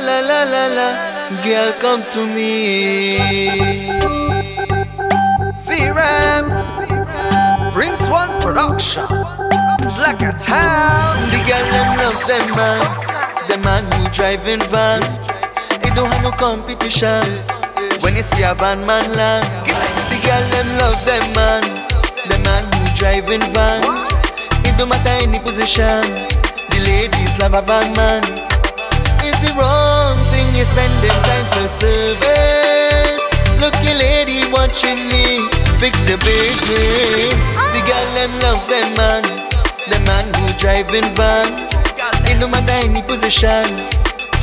la la la la, girl come to me. Vee Ram, Prince One Production, Black a Town. The girl them love them man, the man who driving van. He don't have no competition. When you see a van man land, the girl them love them man, the man who driving van. It don't matter any position, the ladies love a van man. Spending time for service. Your lady watching me, fix your business. The girl them love them man, the man who driving van. It don't matter any position,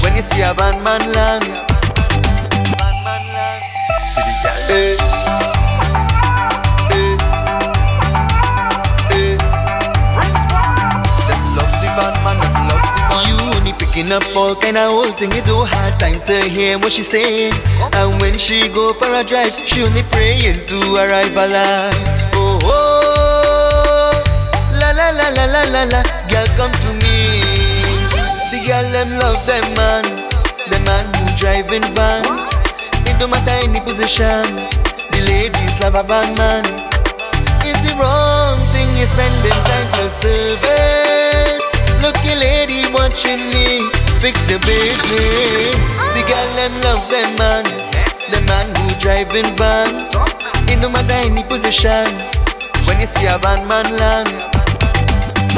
when you see a van man land. Only picking up all kind of old thing. You don't have time to hear what she saying. And when she go for a drive, she only praying to arrive alive. Oh oh, la la la la la la la. Girl, come to me. The girl them love them man, the man who driving van. It don't matter any position. The ladies love a van man. It's the wrong thing you spending time for service. Look, your lady watching me, fix your business. The girl them love them man, the man who driving van. It no matter any position, when you see a van man land.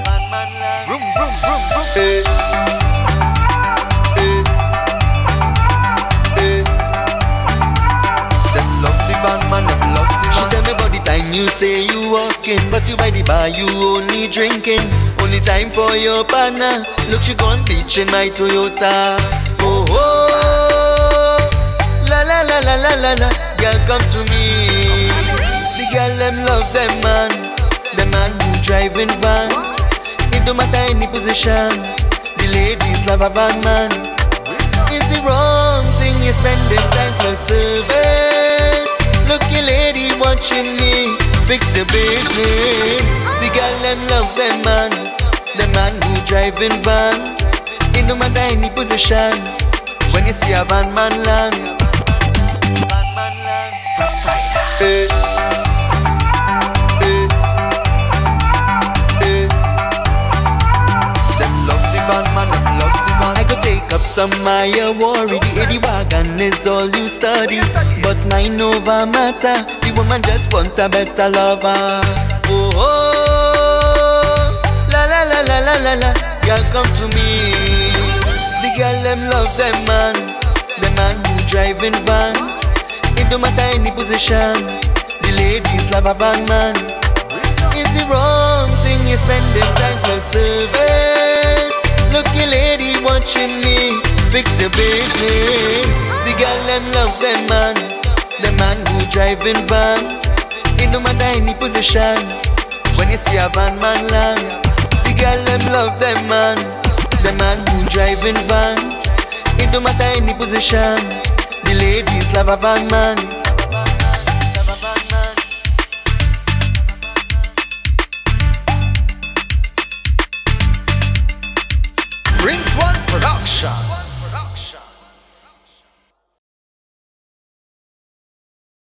Van man land. Vroom. Eh. You say you walking, but you by the bar you only drinking. Only time for your partner. Look, she gone beach in my Toyota. Oh oh, la la la la la la la. Girl, come to me. The girl them love them man, the man who driving van. It don't matter any position. The ladies love a van man. It's the wrong thing you spending time for service. Look, your lady watching me, fix your business. The girl them love them man, the man who driving van. It no matter any position, when you see a van man land. Van man land. Eh. Take up some my worry. The Eddie is all you study. But mine over matter. The woman just want a better lover. Oh, oh, la la la la la la la. Girl, come to me. The girl them love them man. The man who driving van. It don't matter any position. The ladies love a van man. It's the wrong thing you spending time for service what need, fix your business. The girl them love them man, the man who driving van. It no matter any position, when you see a van man land. The girl them love them man, the man who driving van. It no matter any position, the ladies love a van man shot.